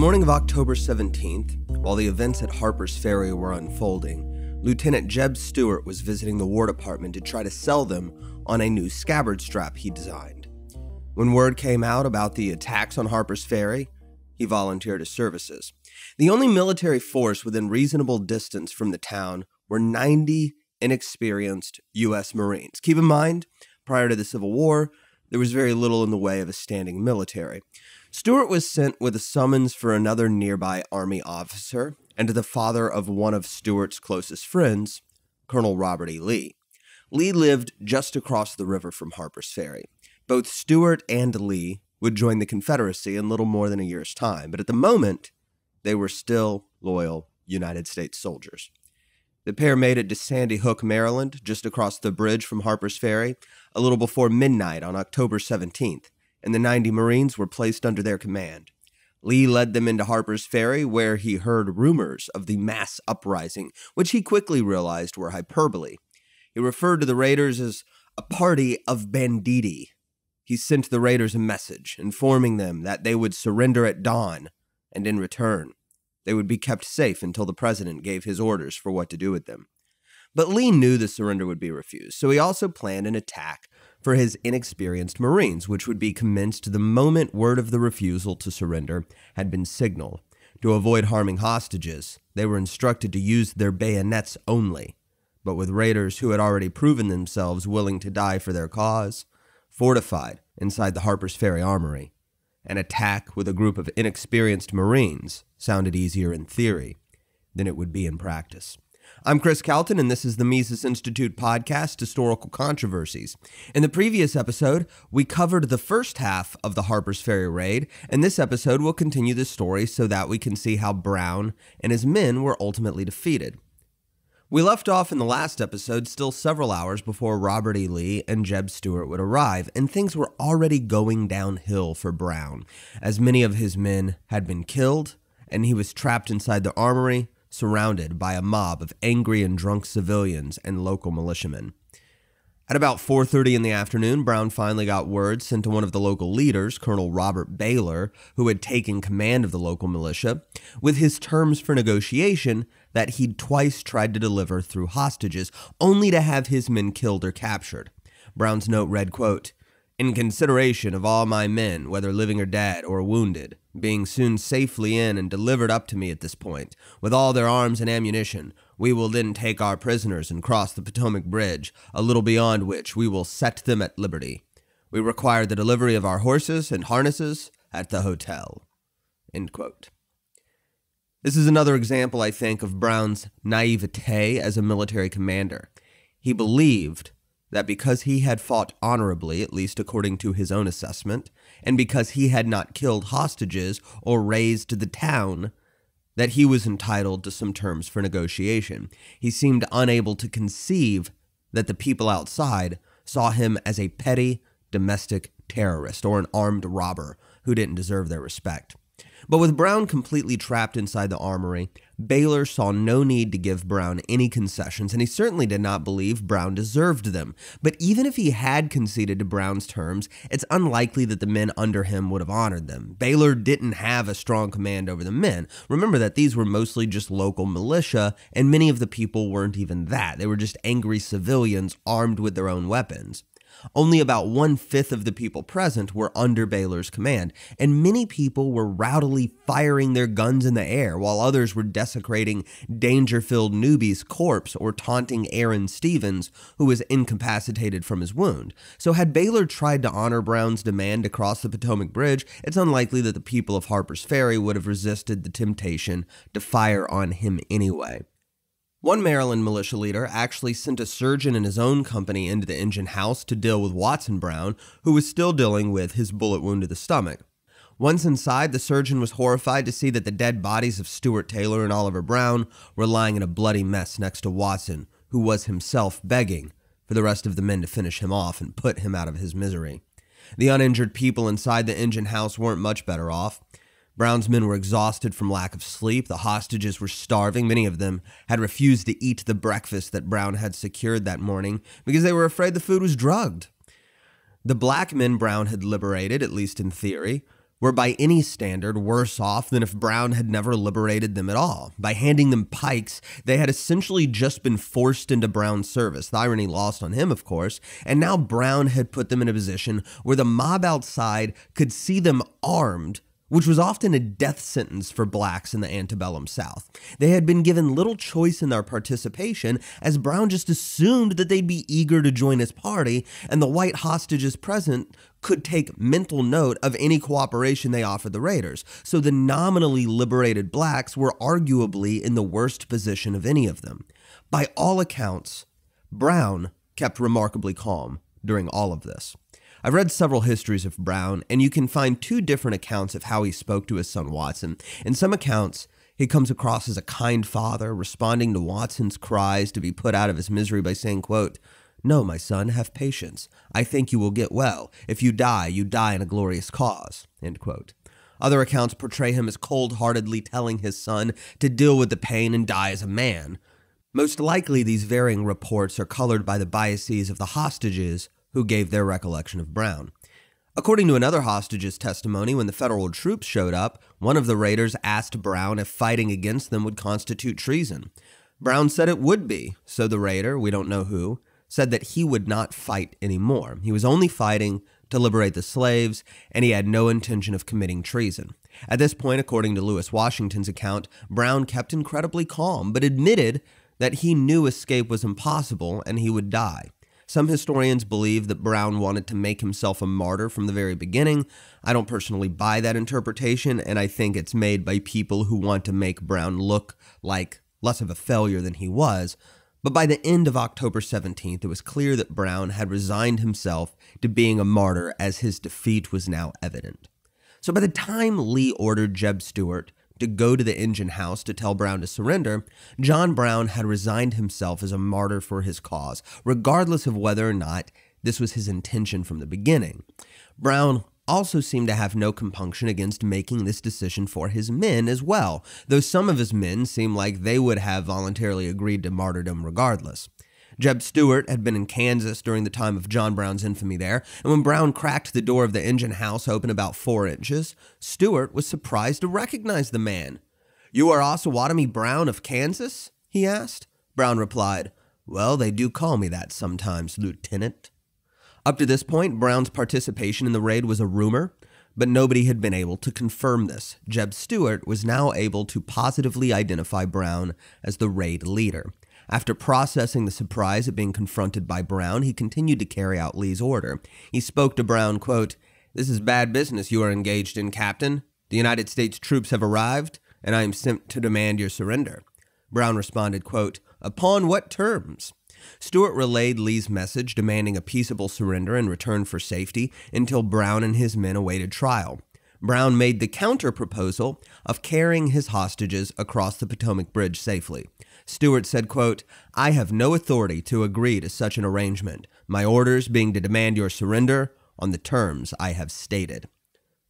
morning of October 17th, while the events at Harper's Ferry were unfolding, Lieutenant Jeb Stuart was visiting the War Department to try to sell them on a new scabbard strap he designed. When word came out about the attacks on Harper's Ferry, he volunteered his services. The only military force within reasonable distance from the town were 90 inexperienced U.S. Marines. Keep in mind, prior to the Civil War, there was very little in the way of a standing military. Stuart was sent with a summons for another nearby Army officer and the father of one of Stuart's closest friends, Colonel Robert E. Lee. Lee lived just across the river from Harper's Ferry. Both Stuart and Lee would join the Confederacy in little more than a year's time, but at the moment, they were still loyal United States soldiers. The pair made it to Sandy Hook, Maryland, just across the bridge from Harper's Ferry, a little before midnight on October 17th, and the 90 Marines were placed under their command. Lee led them into Harper's Ferry, where he heard rumors of the mass uprising, which he quickly realized were hyperbole. He referred to the raiders as a party of banditti. He sent the raiders a message, informing them that they would surrender at dawn, and in return, they would be kept safe until the president gave his orders for what to do with them. But Lee knew the surrender would be refused, so he also planned an attack for his inexperienced Marines, which would be commenced the moment word of the refusal to surrender had been signaled. To avoid harming hostages, they were instructed to use their bayonets only. But with raiders who had already proven themselves willing to die for their cause, fortified inside the Harper's Ferry Armory, an attack with a group of inexperienced Marines sounded easier in theory than it would be in practice. I'm Chris Calton, and this is the Mises Institute podcast, Historical Controversies. In the previous episode, we covered the first half of the Harper's Ferry raid, and this episode will continue the story so that we can see how Brown and his men were ultimately defeated. We left off in the last episode still several hours before Robert E. Lee and Jeb Stuart would arrive, and things were already going downhill for Brown, as many of his men had been killed, and he was trapped inside the armory surrounded by a mob of angry and drunk civilians and local militiamen. At about 4:30 in the afternoon, Brown finally got word sent to one of the local leaders, Colonel Robert Baylor, who had taken command of the local militia, with his terms for negotiation that he'd twice tried to deliver through hostages, only to have his men killed or captured. Brown's note read, quote, in consideration of all my men, whether living or dead or wounded, being soon safely in and delivered up to me at this point, with all their arms and ammunition, we will then take our prisoners and cross the Potomac Bridge, a little beyond which we will set them at liberty. We require the delivery of our horses and harnesses at the hotel. This is another example, I think, of Brown's naivete as a military commander. He believed that because he had fought honorably, at least according to his own assessment, and because he had not killed hostages or razed the town, that he was entitled to some terms for negotiation. He seemed unable to conceive that the people outside saw him as a petty domestic terrorist or an armed robber who didn't deserve their respect. But with Brown completely trapped inside the armory, Baylor saw no need to give Brown any concessions, and he certainly did not believe Brown deserved them. But even if he had conceded to Brown's terms, it's unlikely that the men under him would have honored them. Baylor didn't have a strong command over the men. Remember that these were mostly just local militia, and many of the people weren't even that. They were just angry civilians armed with their own weapons. Only about one fifth of the people present were under Baylor's command, and many people were rowdily firing their guns in the air, while others were desecrating Dangerfield Newby's corpse or taunting Aaron Stevens, who was incapacitated from his wound. So, had Baylor tried to honor Brown's demand to cross the Potomac Bridge, it's unlikely that the people of Harper's Ferry would have resisted the temptation to fire on him anyway. One Maryland militia leader actually sent a surgeon in his own company into the engine house to deal with Watson Brown, who was still dealing with his bullet wound to the stomach. Once inside, the surgeon was horrified to see that the dead bodies of Stewart Taylor and Oliver Brown were lying in a bloody mess next to Watson, who was himself begging for the rest of the men to finish him off and put him out of his misery. The uninjured people inside the engine house weren't much better off. Brown's men were exhausted from lack of sleep. The hostages were starving. Many of them had refused to eat the breakfast that Brown had secured that morning because they were afraid the food was drugged. The black men Brown had liberated, at least in theory, were by any standard worse off than if Brown had never liberated them at all. By handing them pikes, they had essentially just been forced into Brown's service, the irony lost on him, of course, and now Brown had put them in a position where the mob outside could see them armed which was often a death sentence for blacks in the antebellum South. They had been given little choice in their participation, as Brown just assumed that they'd be eager to join his party, and the white hostages present could take mental note of any cooperation they offered the raiders. So the nominally liberated blacks were arguably in the worst position of any of them. By all accounts, Brown kept remarkably calm during all of this. I've read several histories of Brown, and you can find two different accounts of how he spoke to his son Watson. In some accounts, he comes across as a kind father, responding to Watson's cries to be put out of his misery by saying, quote, No, my son, have patience. I think you will get well. If you die, you die in a glorious cause. End quote. Other accounts portray him as cold heartedly telling his son to deal with the pain and die as a man. Most likely, these varying reports are colored by the biases of the hostages who gave their recollection of Brown. According to another hostage's testimony, when the federal troops showed up, one of the raiders asked Brown if fighting against them would constitute treason. Brown said it would be, so the raider, we don't know who, said that he would not fight anymore. He was only fighting to liberate the slaves, and he had no intention of committing treason. At this point, according to Lewis Washington's account, Brown kept incredibly calm, but admitted that he knew escape was impossible and he would die. Some historians believe that Brown wanted to make himself a martyr from the very beginning. I don't personally buy that interpretation, and I think it's made by people who want to make Brown look like less of a failure than he was. But by the end of October 17th, it was clear that Brown had resigned himself to being a martyr as his defeat was now evident. So by the time Lee ordered Jeb Stuart to go to the engine house to tell Brown to surrender, John Brown had resigned himself as a martyr for his cause, regardless of whether or not this was his intention from the beginning. Brown also seemed to have no compunction against making this decision for his men as well, though some of his men seemed like they would have voluntarily agreed to martyrdom regardless. Jeb Stuart had been in Kansas during the time of John Brown's infamy there, and when Brown cracked the door of the engine house open about four inches, Stuart was surprised to recognize the man. You are Osawatomie Brown of Kansas? he asked. Brown replied, Well, they do call me that sometimes, Lieutenant. Up to this point, Brown's participation in the raid was a rumor, but nobody had been able to confirm this. Jeb Stuart was now able to positively identify Brown as the raid leader. After processing the surprise at being confronted by Brown, he continued to carry out Lee's order. He spoke to Brown, quote, This is bad business you are engaged in, Captain. The United States troops have arrived, and I am sent to demand your surrender. Brown responded, quote, Upon what terms? Stuart relayed Lee's message demanding a peaceable surrender in return for safety until Brown and his men awaited trial. Brown made the counter proposal of carrying his hostages across the Potomac Bridge safely. Stuart said, quote, I have no authority to agree to such an arrangement, my orders being to demand your surrender on the terms I have stated.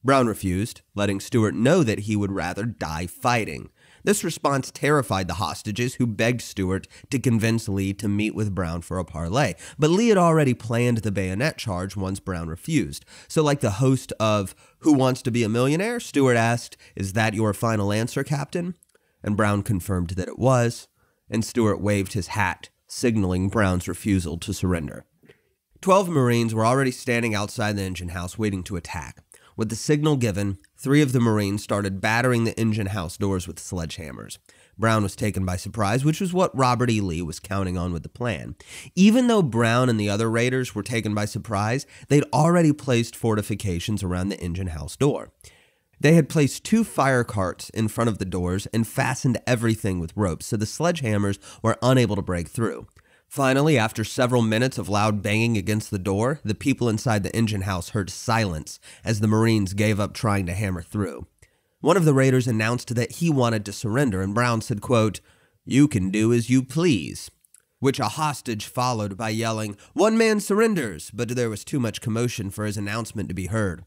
Brown refused, letting Stuart know that he would rather die fighting. This response terrified the hostages, who begged Stuart to convince Lee to meet with Brown for a parley. But Lee had already planned the bayonet charge once Brown refused. So, like the host of Who Wants to Be a Millionaire, Stuart asked, Is that your final answer, Captain? And Brown confirmed that it was and Stuart waved his hat, signaling Brown's refusal to surrender. Twelve Marines were already standing outside the engine house waiting to attack. With the signal given, three of the Marines started battering the engine house doors with sledgehammers. Brown was taken by surprise, which was what Robert E. Lee was counting on with the plan. Even though Brown and the other raiders were taken by surprise, they'd already placed fortifications around the engine house door. They had placed two fire carts in front of the doors and fastened everything with ropes so the sledgehammers were unable to break through. Finally, after several minutes of loud banging against the door, the people inside the engine house heard silence as the Marines gave up trying to hammer through. One of the raiders announced that he wanted to surrender, and Brown said, quote, You can do as you please. Which a hostage followed by yelling, One man surrenders! But there was too much commotion for his announcement to be heard.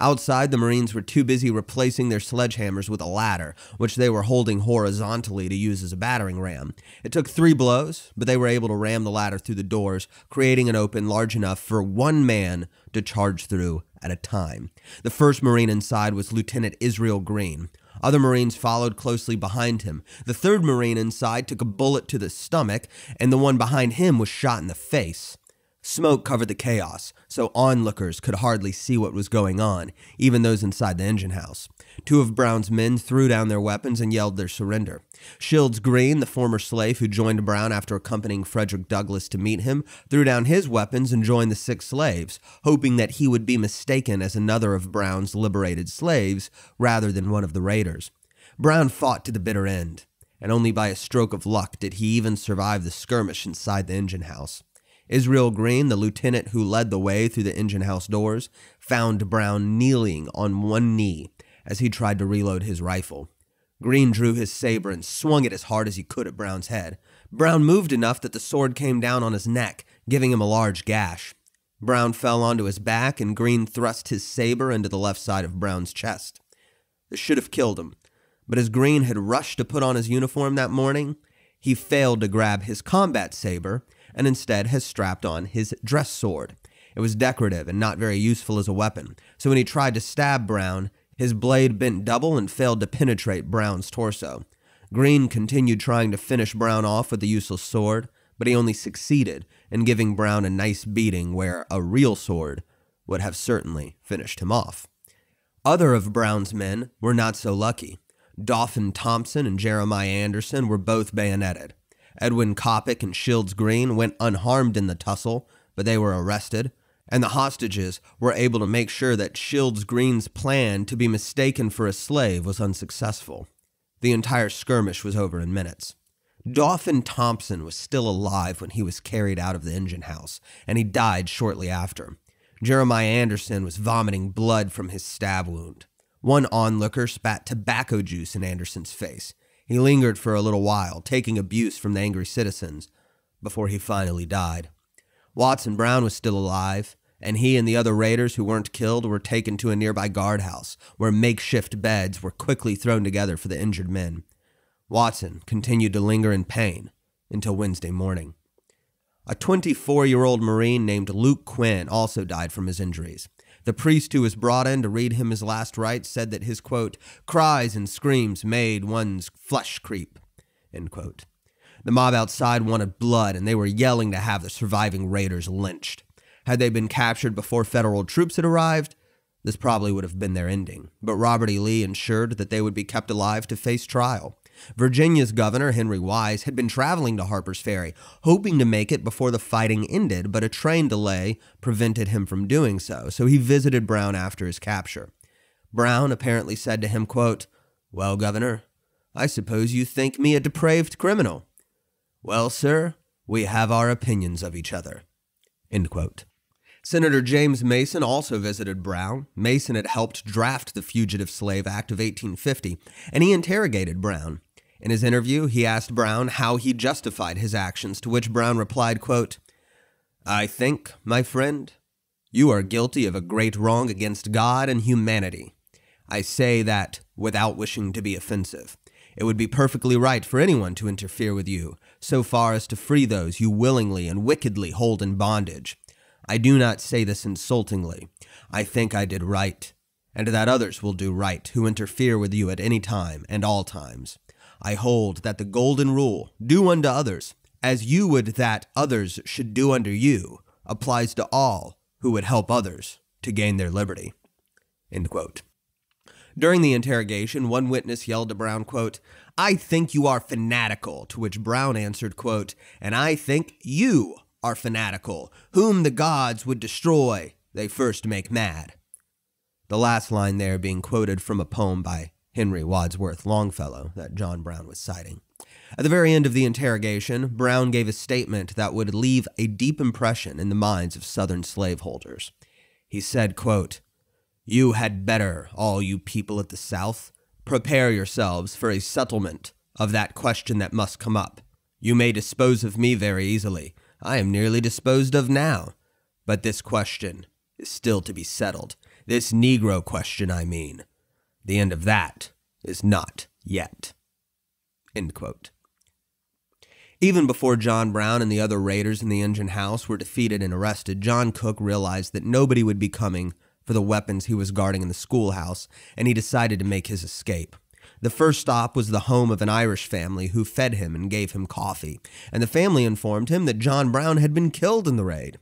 Outside, the Marines were too busy replacing their sledgehammers with a ladder, which they were holding horizontally to use as a battering ram. It took three blows, but they were able to ram the ladder through the doors, creating an open large enough for one man to charge through at a time. The first Marine inside was Lieutenant Israel Green. Other Marines followed closely behind him. The third Marine inside took a bullet to the stomach, and the one behind him was shot in the face. Smoke covered the chaos, so onlookers could hardly see what was going on, even those inside the engine house. Two of Brown's men threw down their weapons and yelled their surrender. Shields Green, the former slave who joined Brown after accompanying Frederick Douglass to meet him, threw down his weapons and joined the six slaves, hoping that he would be mistaken as another of Brown's liberated slaves rather than one of the raiders. Brown fought to the bitter end, and only by a stroke of luck did he even survive the skirmish inside the engine house. Israel Green, the lieutenant who led the way through the engine house doors, found Brown kneeling on one knee as he tried to reload his rifle. Green drew his saber and swung it as hard as he could at Brown's head. Brown moved enough that the sword came down on his neck, giving him a large gash. Brown fell onto his back, and Green thrust his saber into the left side of Brown's chest. This should have killed him, but as Green had rushed to put on his uniform that morning, he failed to grab his combat saber and instead has strapped on his dress sword. It was decorative and not very useful as a weapon, so when he tried to stab Brown, his blade bent double and failed to penetrate Brown's torso. Green continued trying to finish Brown off with the useless sword, but he only succeeded in giving Brown a nice beating where a real sword would have certainly finished him off. Other of Brown's men were not so lucky. Dauphin Thompson and Jeremiah Anderson were both bayoneted. Edwin Coppock and Shields Green went unharmed in the tussle, but they were arrested, and the hostages were able to make sure that Shields Green's plan to be mistaken for a slave was unsuccessful. The entire skirmish was over in minutes. Dauphin Thompson was still alive when he was carried out of the engine house, and he died shortly after. Jeremiah Anderson was vomiting blood from his stab wound. One onlooker spat tobacco juice in Anderson's face. He lingered for a little while, taking abuse from the angry citizens, before he finally died. Watson Brown was still alive, and he and the other raiders who weren't killed were taken to a nearby guardhouse, where makeshift beds were quickly thrown together for the injured men. Watson continued to linger in pain until Wednesday morning. A 24 year old Marine named Luke Quinn also died from his injuries. The priest who was brought in to read him his last rites said that his, quote, cries and screams made one's flesh creep, end quote. The mob outside wanted blood, and they were yelling to have the surviving raiders lynched. Had they been captured before federal troops had arrived, this probably would have been their ending. But Robert E. Lee ensured that they would be kept alive to face trial. Virginia's governor, Henry Wise, had been traveling to Harper's Ferry, hoping to make it before the fighting ended, but a train delay prevented him from doing so, so he visited Brown after his capture. Brown apparently said to him, quote, Well, Governor, I suppose you think me a depraved criminal. Well, sir, we have our opinions of each other. End quote. Senator James Mason also visited Brown. Mason had helped draft the Fugitive Slave Act of 1850, and he interrogated Brown. In his interview, he asked Brown how he justified his actions, to which Brown replied, quote, I think, my friend, you are guilty of a great wrong against God and humanity. I say that without wishing to be offensive. It would be perfectly right for anyone to interfere with you, so far as to free those you willingly and wickedly hold in bondage. I do not say this insultingly. I think I did right, and that others will do right who interfere with you at any time and all times. I hold that the golden rule, do unto others, as you would that others should do unto you, applies to all who would help others to gain their liberty. During the interrogation, one witness yelled to Brown, quote, I think you are fanatical, to which Brown answered, quote, and I think you are fanatical, whom the gods would destroy, they first make mad. The last line there being quoted from a poem by Henry Wadsworth Longfellow that John Brown was citing. At the very end of the interrogation, Brown gave a statement that would leave a deep impression in the minds of Southern slaveholders. He said, quote, You had better, all you people at the South, prepare yourselves for a settlement of that question that must come up. You may dispose of me very easily. I am nearly disposed of now. But this question is still to be settled. This Negro question, I mean. The end of that is not yet. Even before John Brown and the other raiders in the engine house were defeated and arrested, John Cook realized that nobody would be coming for the weapons he was guarding in the schoolhouse, and he decided to make his escape. The first stop was the home of an Irish family who fed him and gave him coffee, and the family informed him that John Brown had been killed in the raid.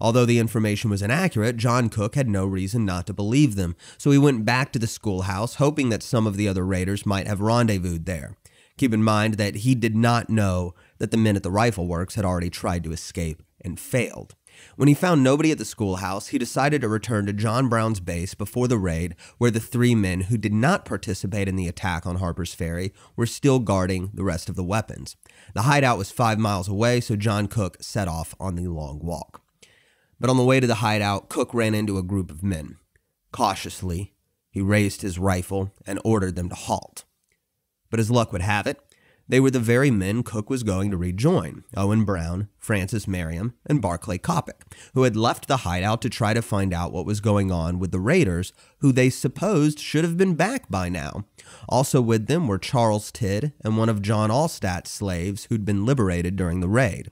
Although the information was inaccurate, John Cook had no reason not to believe them, so he went back to the schoolhouse, hoping that some of the other raiders might have rendezvoused there. Keep in mind that he did not know that the men at the rifle works had already tried to escape and failed. When he found nobody at the schoolhouse, he decided to return to John Brown's base before the raid, where the three men who did not participate in the attack on Harper's Ferry were still guarding the rest of the weapons. The hideout was five miles away, so John Cook set off on the long walk. But on the way to the hideout, Cook ran into a group of men. Cautiously, he raised his rifle and ordered them to halt. But as luck would have it, they were the very men Cook was going to rejoin Owen Brown, Francis Merriam, and Barclay Coppock, who had left the hideout to try to find out what was going on with the raiders, who they supposed should have been back by now. Also with them were Charles Tidd and one of John Allstadt's slaves who'd been liberated during the raid.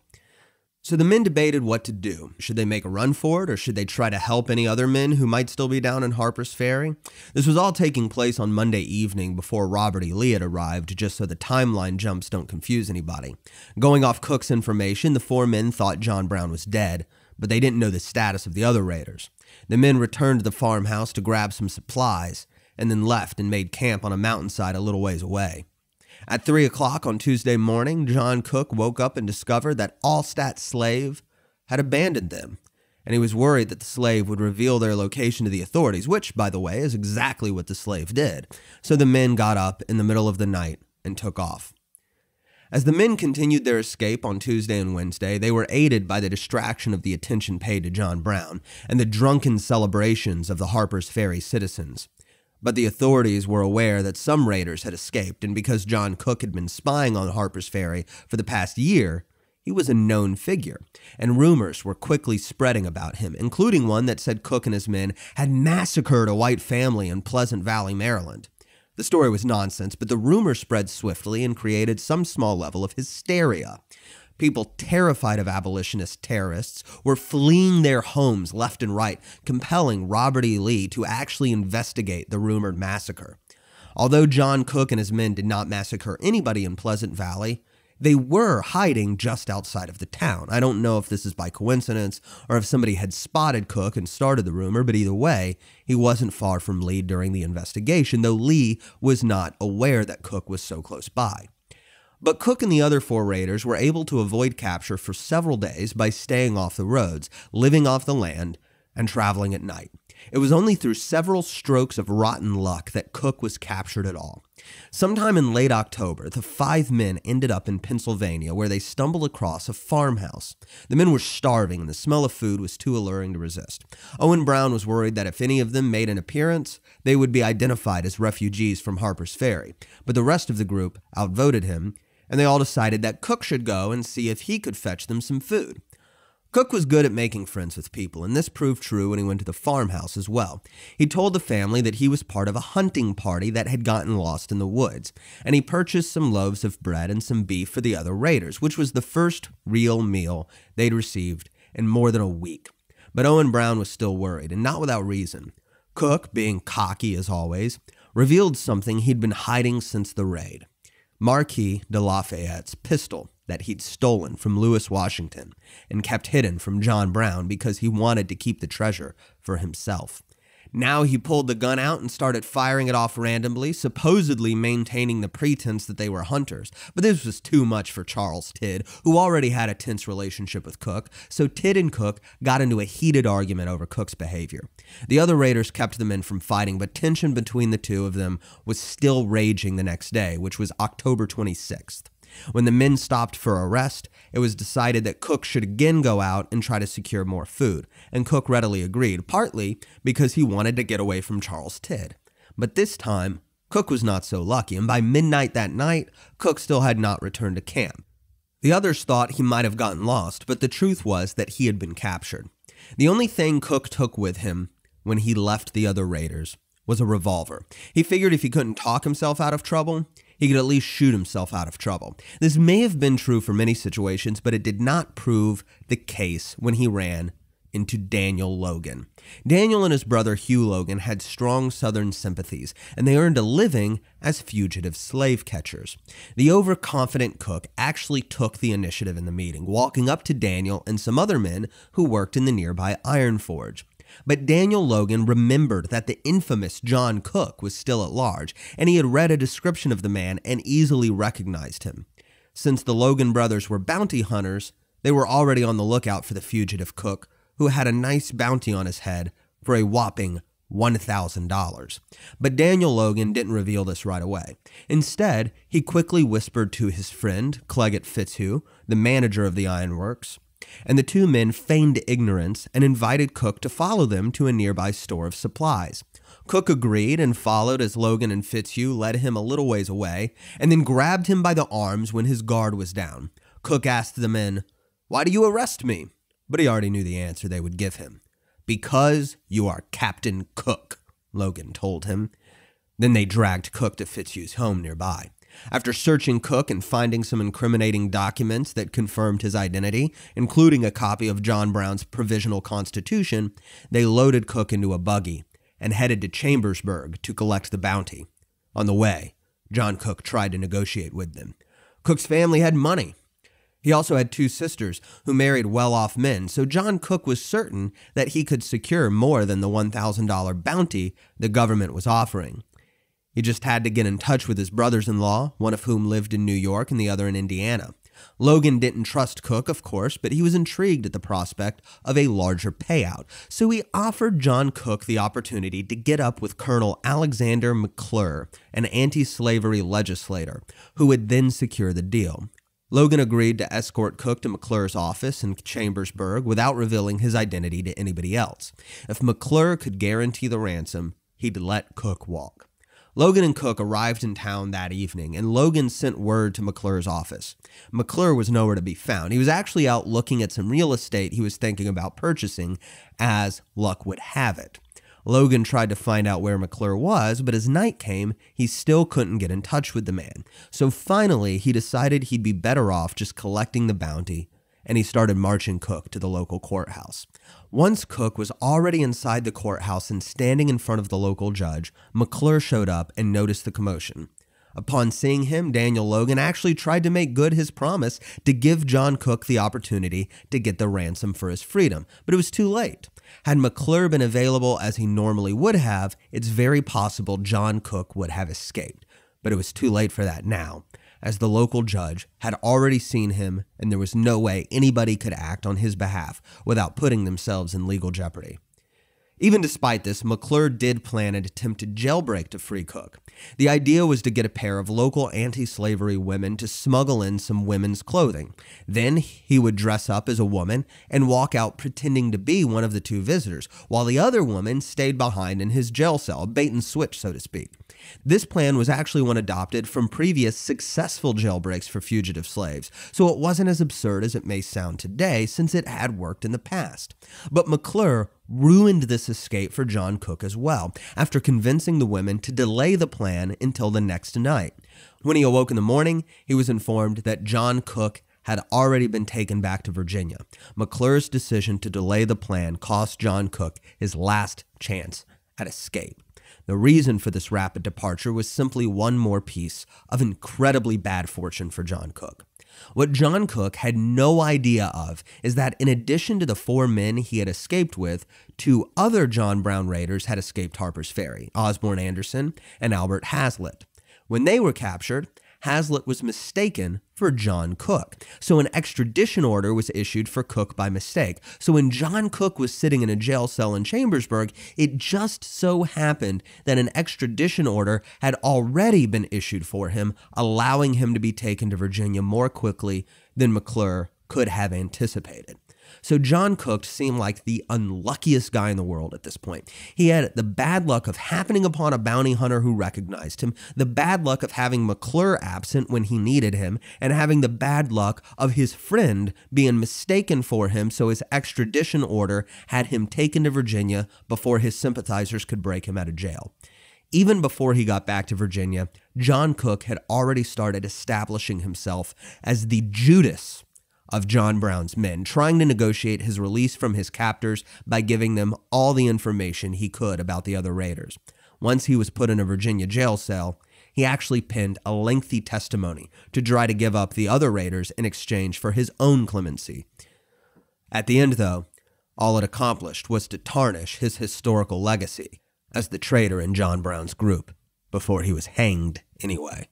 So the men debated what to do. Should they make a run for it, or should they try to help any other men who might still be down in Harper's Ferry? This was all taking place on Monday evening before Robert E. Lee had arrived, just so the timeline jumps don't confuse anybody. Going off Cook's information, the four men thought John Brown was dead, but they didn't know the status of the other raiders. The men returned to the farmhouse to grab some supplies, and then left and made camp on a mountainside a little ways away. At 3 o'clock on Tuesday morning, John Cook woke up and discovered that Allstadt's slave had abandoned them, and he was worried that the slave would reveal their location to the authorities, which, by the way, is exactly what the slave did. So the men got up in the middle of the night and took off. As the men continued their escape on Tuesday and Wednesday, they were aided by the distraction of the attention paid to John Brown and the drunken celebrations of the Harper's Ferry citizens. But the authorities were aware that some raiders had escaped, and because John Cook had been spying on Harper's Ferry for the past year, he was a known figure, and rumors were quickly spreading about him, including one that said Cook and his men had massacred a white family in Pleasant Valley, Maryland. The story was nonsense, but the rumor spread swiftly and created some small level of hysteria. People terrified of abolitionist terrorists were fleeing their homes left and right, compelling Robert E. Lee to actually investigate the rumored massacre. Although John Cook and his men did not massacre anybody in Pleasant Valley, they were hiding just outside of the town. I don't know if this is by coincidence or if somebody had spotted Cook and started the rumor, but either way, he wasn't far from Lee during the investigation, though Lee was not aware that Cook was so close by. But Cook and the other four raiders were able to avoid capture for several days by staying off the roads, living off the land, and traveling at night. It was only through several strokes of rotten luck that Cook was captured at all. Sometime in late October, the five men ended up in Pennsylvania where they stumbled across a farmhouse. The men were starving and the smell of food was too alluring to resist. Owen Brown was worried that if any of them made an appearance, they would be identified as refugees from Harper's Ferry, but the rest of the group outvoted him and they all decided that Cook should go and see if he could fetch them some food. Cook was good at making friends with people, and this proved true when he went to the farmhouse as well. He told the family that he was part of a hunting party that had gotten lost in the woods, and he purchased some loaves of bread and some beef for the other raiders, which was the first real meal they'd received in more than a week. But Owen Brown was still worried, and not without reason. Cook, being cocky as always, revealed something he'd been hiding since the raid. Marquis de Lafayette's pistol that he'd stolen from Lewis Washington and kept hidden from John Brown because he wanted to keep the treasure for himself. Now he pulled the gun out and started firing it off randomly, supposedly maintaining the pretense that they were hunters. But this was too much for Charles Tidd, who already had a tense relationship with Cook, so Tidd and Cook got into a heated argument over Cook's behavior. The other raiders kept the men from fighting, but tension between the two of them was still raging the next day, which was October 26th. When the men stopped for a rest, it was decided that Cook should again go out and try to secure more food, and Cook readily agreed, partly because he wanted to get away from Charles Tidd. But this time, Cook was not so lucky, and by midnight that night, Cook still had not returned to camp. The others thought he might have gotten lost, but the truth was that he had been captured. The only thing Cook took with him when he left the other raiders was a revolver. He figured if he couldn't talk himself out of trouble, he could at least shoot himself out of trouble. This may have been true for many situations, but it did not prove the case when he ran into Daniel Logan. Daniel and his brother Hugh Logan had strong Southern sympathies, and they earned a living as fugitive slave catchers. The overconfident Cook actually took the initiative in the meeting, walking up to Daniel and some other men who worked in the nearby iron forge. But Daniel Logan remembered that the infamous John Cook was still at large, and he had read a description of the man and easily recognized him. Since the Logan brothers were bounty hunters, they were already on the lookout for the fugitive Cook, who had a nice bounty on his head for a whopping $1,000. But Daniel Logan didn't reveal this right away. Instead, he quickly whispered to his friend, Cleggett Fitzhugh, the manager of the ironworks, and the two men feigned ignorance and invited Cook to follow them to a nearby store of supplies. Cook agreed and followed as Logan and Fitzhugh led him a little ways away and then grabbed him by the arms when his guard was down. Cook asked the men, Why do you arrest me? But he already knew the answer they would give him. Because you are Captain Cook, Logan told him. Then they dragged Cook to Fitzhugh's home nearby. After searching Cook and finding some incriminating documents that confirmed his identity, including a copy of John Brown's provisional constitution, they loaded Cook into a buggy and headed to Chambersburg to collect the bounty. On the way, John Cook tried to negotiate with them. Cook's family had money. He also had two sisters who married well off men, so John Cook was certain that he could secure more than the $1,000 bounty the government was offering. He just had to get in touch with his brothers in law, one of whom lived in New York and the other in Indiana. Logan didn't trust Cook, of course, but he was intrigued at the prospect of a larger payout, so he offered John Cook the opportunity to get up with Colonel Alexander McClure, an anti slavery legislator, who would then secure the deal. Logan agreed to escort Cook to McClure's office in Chambersburg without revealing his identity to anybody else. If McClure could guarantee the ransom, he'd let Cook walk. Logan and Cook arrived in town that evening, and Logan sent word to McClure's office. McClure was nowhere to be found. He was actually out looking at some real estate he was thinking about purchasing, as luck would have it. Logan tried to find out where McClure was, but as night came, he still couldn't get in touch with the man. So finally, he decided he'd be better off just collecting the bounty, and he started marching Cook to the local courthouse. Once Cook was already inside the courthouse and standing in front of the local judge, McClure showed up and noticed the commotion. Upon seeing him, Daniel Logan actually tried to make good his promise to give John Cook the opportunity to get the ransom for his freedom, but it was too late. Had McClure been available as he normally would have, it's very possible John Cook would have escaped. But it was too late for that now as the local judge had already seen him, and there was no way anybody could act on his behalf without putting themselves in legal jeopardy. Even despite this, McClure did plan an attempted jailbreak to free Cook. The idea was to get a pair of local anti slavery women to smuggle in some women's clothing. Then he would dress up as a woman and walk out pretending to be one of the two visitors, while the other woman stayed behind in his jail cell, bait and switch, so to speak. This plan was actually one adopted from previous successful jailbreaks for fugitive slaves, so it wasn't as absurd as it may sound today since it had worked in the past. But McClure ruined this escape for John Cook as well, after convincing the women to delay the plan until the next night. When he awoke in the morning, he was informed that John Cook had already been taken back to Virginia. McClure's decision to delay the plan cost John Cook his last chance at escape. The reason for this rapid departure was simply one more piece of incredibly bad fortune for John Cook. What John Cook had no idea of is that in addition to the four men he had escaped with, two other John Brown raiders had escaped Harper's Ferry Osborne Anderson and Albert Hazlett. When they were captured, Hazlett was mistaken for John Cook. So an extradition order was issued for Cook by mistake. So when John Cook was sitting in a jail cell in Chambersburg, it just so happened that an extradition order had already been issued for him, allowing him to be taken to Virginia more quickly than McClure could have anticipated. So John Cook seemed like the unluckiest guy in the world at this point. He had the bad luck of happening upon a bounty hunter who recognized him, the bad luck of having McClure absent when he needed him, and having the bad luck of his friend being mistaken for him, so his extradition order had him taken to Virginia before his sympathizers could break him out of jail. Even before he got back to Virginia, John Cook had already started establishing himself as the Judas of John Brown's men, trying to negotiate his release from his captors by giving them all the information he could about the other raiders. Once he was put in a Virginia jail cell, he actually penned a lengthy testimony to try to give up the other raiders in exchange for his own clemency. At the end, though, all it accomplished was to tarnish his historical legacy as the traitor in John Brown's group, before he was hanged anyway.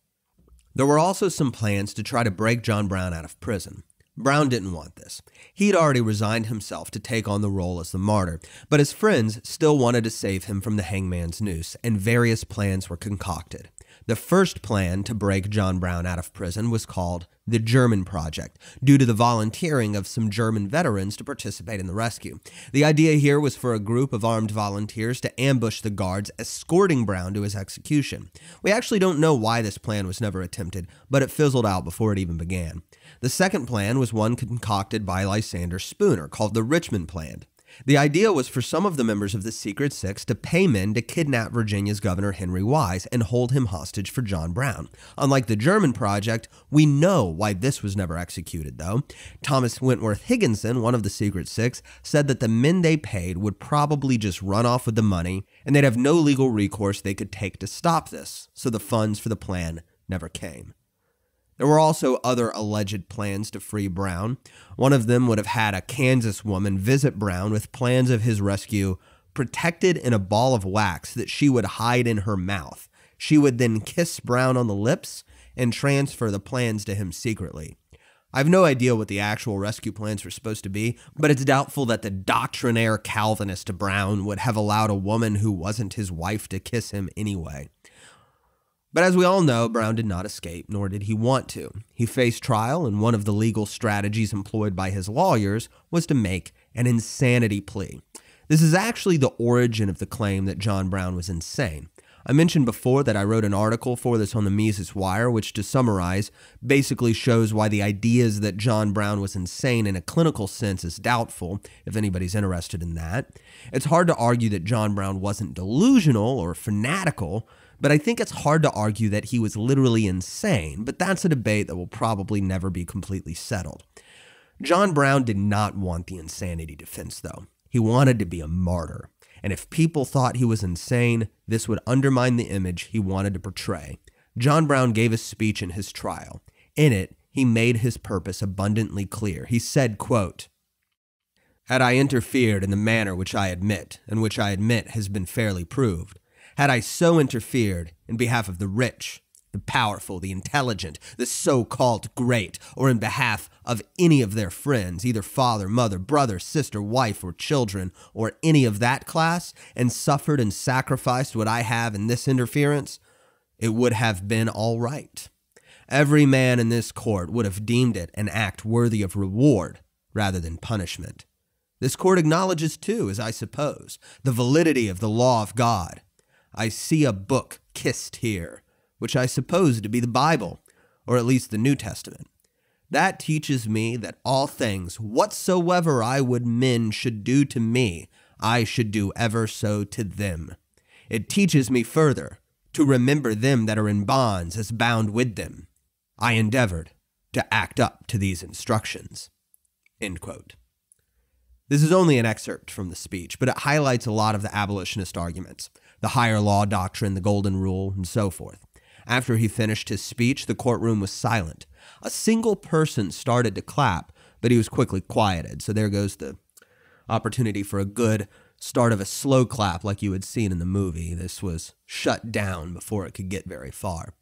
There were also some plans to try to break John Brown out of prison. Brown didn't want this. He'd already resigned himself to take on the role as the martyr, but his friends still wanted to save him from the hangman's noose, and various plans were concocted. The first plan to break John Brown out of prison was called the German Project, due to the volunteering of some German veterans to participate in the rescue. The idea here was for a group of armed volunteers to ambush the guards escorting Brown to his execution. We actually don't know why this plan was never attempted, but it fizzled out before it even began. The second plan was one concocted by Lysander Spooner called the Richmond Plan. The idea was for some of the members of the Secret Six to pay men to kidnap Virginia's Governor Henry Wise and hold him hostage for John Brown. Unlike the German project, we know why this was never executed, though. Thomas Wentworth Higginson, one of the Secret Six, said that the men they paid would probably just run off with the money and they'd have no legal recourse they could take to stop this, so the funds for the plan never came. There were also other alleged plans to free Brown. One of them would have had a Kansas woman visit Brown with plans of his rescue protected in a ball of wax that she would hide in her mouth. She would then kiss Brown on the lips and transfer the plans to him secretly. I have no idea what the actual rescue plans were supposed to be, but it's doubtful that the doctrinaire Calvinist Brown would have allowed a woman who wasn't his wife to kiss him anyway. But as we all know, Brown did not escape, nor did he want to. He faced trial, and one of the legal strategies employed by his lawyers was to make an insanity plea. This is actually the origin of the claim that John Brown was insane. I mentioned before that I wrote an article for this on the Mises Wire, which, to summarize, basically shows why the ideas that John Brown was insane in a clinical sense is doubtful, if anybody's interested in that. It's hard to argue that John Brown wasn't delusional or fanatical, but I think it's hard to argue that he was literally insane, but that's a debate that will probably never be completely settled. John Brown did not want the insanity defense, though. He wanted to be a martyr. And if people thought he was insane, this would undermine the image he wanted to portray. John Brown gave a speech in his trial. In it, he made his purpose abundantly clear. He said, quote, Had I interfered in the manner which I admit, and which I admit has been fairly proved, had I so interfered in behalf of the rich, the powerful, the intelligent, the so called great, or in behalf of any of their friends, either father, mother, brother, sister, wife, or children, or any of that class, and suffered and sacrificed what I have in this interference, it would have been all right. Every man in this court would have deemed it an act worthy of reward rather than punishment. This court acknowledges, too, as I suppose, the validity of the law of God I see a book kissed here, which I suppose to be the Bible, or at least the New Testament. That teaches me that all things whatsoever I would men should do to me, I should do ever so to them. It teaches me further to remember them that are in bonds as bound with them. I endeavored to act up to these instructions. This is only an excerpt from the speech, but it highlights a lot of the abolitionist arguments the higher law doctrine, the golden rule, and so forth. After he finished his speech, the courtroom was silent. A single person started to clap, but he was quickly quieted. So there goes the opportunity for a good start of a slow clap like you had seen in the movie. This was shut down before it could get very far.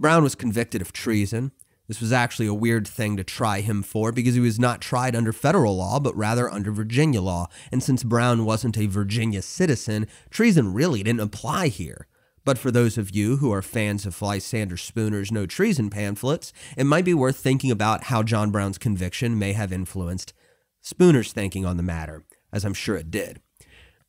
Brown was convicted of treason. This was actually a weird thing to try him for because he was not tried under federal law, but rather under Virginia law. And since Brown wasn't a Virginia citizen, treason really didn't apply here. But for those of you who are fans of Lysander Spooner's No Treason pamphlets, it might be worth thinking about how John Brown's conviction may have influenced Spooner's thinking on the matter, as I'm sure it did.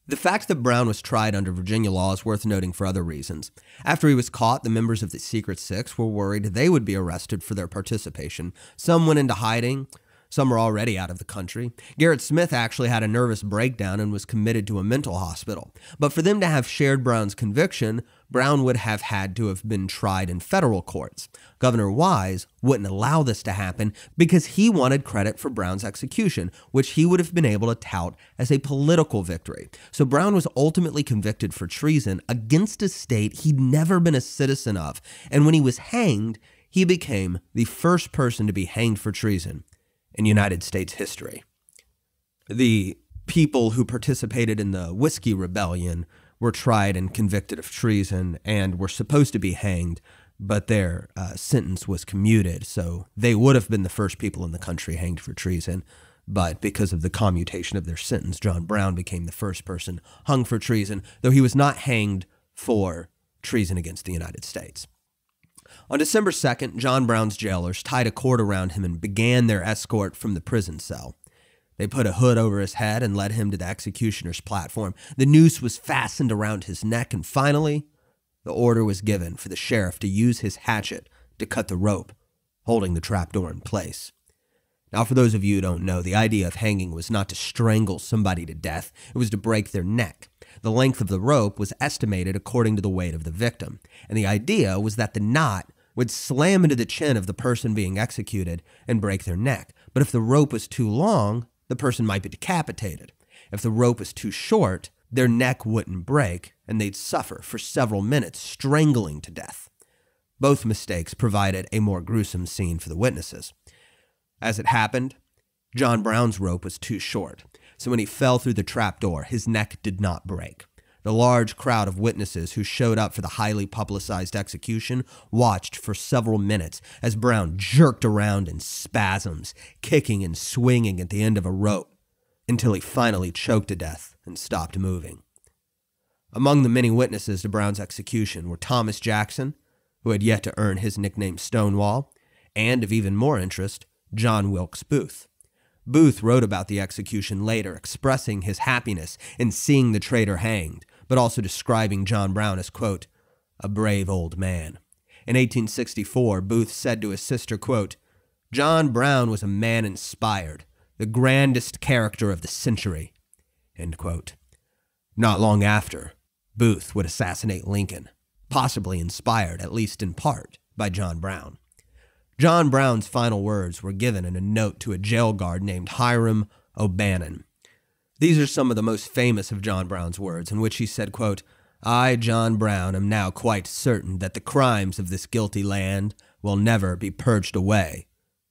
The fact that Brown was tried under Virginia law is worth noting for other reasons. After he was caught, the members of the Secret Six were worried they would be arrested for their participation. Some went into hiding, Some were already out of the country. Gerrit Smith actually had a nervous breakdown and was committed to a mental hospital. But for them to have shared Brown's conviction, Brown would have had to have been tried in federal courts. Governor Wise wouldn't allow this to happen because he wanted credit for Brown's execution, which he would have been able to tout as a political victory. So Brown was ultimately convicted for treason against a state he'd never been a citizen of, and when he was hanged, he became the first person to be hanged for treason in United States history. The people who participated in the Whiskey Rebellion were tried and convicted of treason and were supposed to be hanged, but their uh, sentence was commuted. So they would have been the first people in the country hanged for treason. But because of the commutation of their sentence, John Brown became the first person hung for treason, though he was not hanged for treason against the United States. On December 2nd, John Brown's jailers tied a cord around him and began their escort from the prison cell. They put a hood over his head and led him to the executioner's platform. The noose was fastened around his neck, and finally, the order was given for the sheriff to use his hatchet to cut the rope, holding the trapdoor in place. Now, for those of you who don't know, the idea of hanging was not to strangle somebody to death, it was to break their neck. The length of the rope was estimated according to the weight of the victim, and the idea was that the knot would slam into the chin of the person being executed and break their neck. But if the rope was too long, the person might be decapitated. If the rope was too short, their neck wouldn't break, and they'd suffer for several minutes, strangling to death. Both mistakes provided a more gruesome scene for the witnesses. As it happened, John Brown's rope was too short, so when he fell through the trapdoor, his neck did not break. The large crowd of witnesses who showed up for the highly publicized execution watched for several minutes as Brown jerked around in spasms, kicking and swinging at the end of a rope, until he finally choked to death and stopped moving. Among the many witnesses to Brown's execution were Thomas Jackson, who had yet to earn his nickname Stonewall, and, of even more interest, John Wilkes Booth. Booth wrote about the execution later, expressing his happiness in seeing the traitor hanged, but also describing John Brown as, quote, a brave old man. In 1864, Booth said to his sister, quote, John Brown was a man inspired, the grandest character of the century. End quote. Not long after, Booth would assassinate Lincoln, possibly inspired, at least in part, by John Brown. John Brown's final words were given in a note to a jail guard named Hiram O'Bannon. These are some of the most famous of John Brown's words, in which he said, quote, I, John Brown, am now quite certain that the crimes of this guilty land will never be purged away,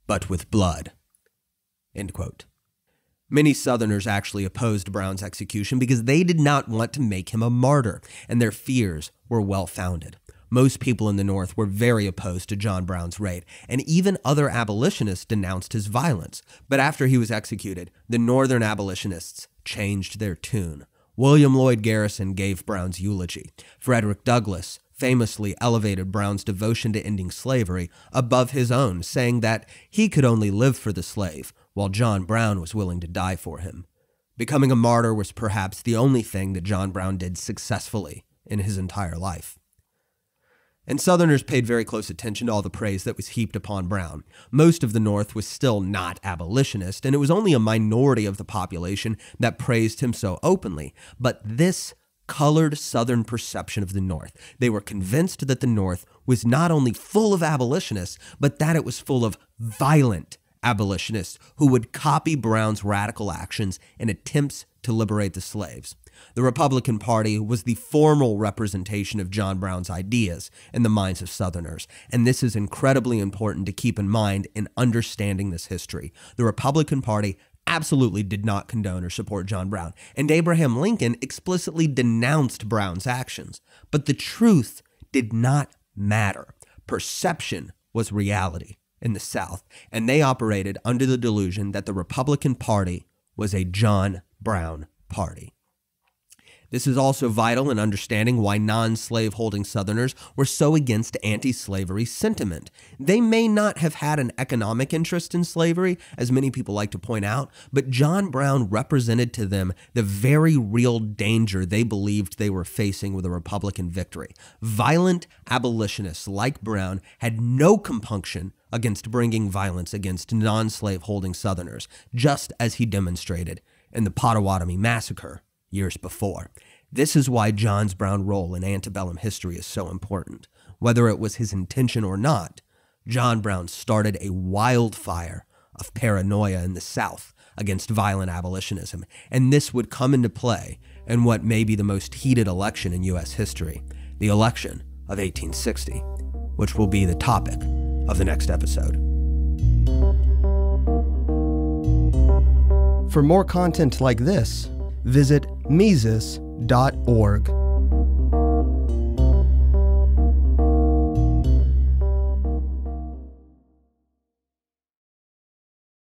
but with blood. Many Southerners actually opposed Brown's execution because they did not want to make him a martyr, and their fears were well founded. Most people in the North were very opposed to John Brown's raid, and even other abolitionists denounced his violence. But after he was executed, the Northern abolitionists changed their tune. William Lloyd Garrison gave Brown's eulogy. Frederick Douglass famously elevated Brown's devotion to ending slavery above his own, saying that he could only live for the slave, while John Brown was willing to die for him. Becoming a martyr was perhaps the only thing that John Brown did successfully in his entire life. And Southerners paid very close attention to all the praise that was heaped upon Brown. Most of the North was still not abolitionist, and it was only a minority of the population that praised him so openly. But this colored Southern perception of the North. They were convinced that the North was not only full of abolitionists, but that it was full of violent abolitionists who would copy Brown's radical actions and attempts to liberate the slaves. The Republican Party was the formal representation of John Brown's ideas in the minds of Southerners, and this is incredibly important to keep in mind in understanding this history. The Republican Party absolutely did not condone or support John Brown, and Abraham Lincoln explicitly denounced Brown's actions. But the truth did not matter. Perception was reality in the South, and they operated under the delusion that the Republican Party was a John Brown party. This is also vital in understanding why non slave holding Southerners were so against anti slavery sentiment. They may not have had an economic interest in slavery, as many people like to point out, but John Brown represented to them the very real danger they believed they were facing with a Republican victory. Violent abolitionists like Brown had no compunction against bringing violence against non slave holding Southerners, just as he demonstrated in the Potawatomi Massacre years before. This is why John's Brown role in antebellum history is so important. Whether it was his intention or not, John Brown started a wildfire of paranoia in the South against violent abolitionism, and this would come into play in what may be the most heated election in U.S. history, the election of 1860, which will be the topic of the next episode. For more content like this, visit Mises.org.